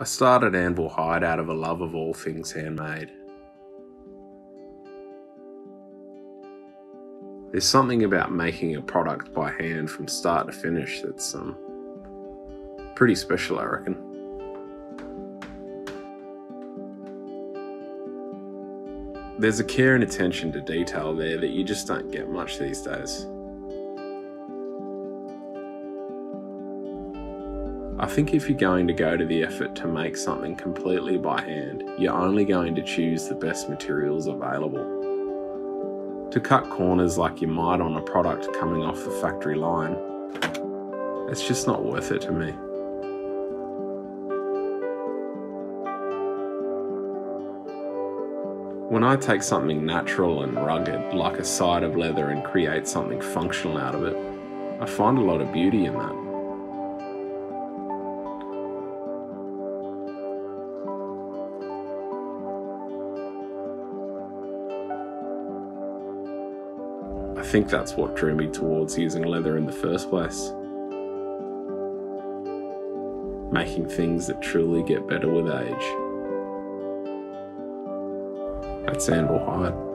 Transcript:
I started Anvil Hide out of a love of all things handmade. There's something about making a product by hand from start to finish that's um, pretty special, I reckon. There's a care and attention to detail there that you just don't get much these days. I think if you're going to go to the effort to make something completely by hand, you're only going to choose the best materials available. To cut corners like you might on a product coming off the factory line, it's just not worth it to me. When I take something natural and rugged, like a side of leather, and create something functional out of it, I find a lot of beauty in that. I think that's what drew me towards using leather in the first place. Making things that truly get better with age. That's Anvil Hide.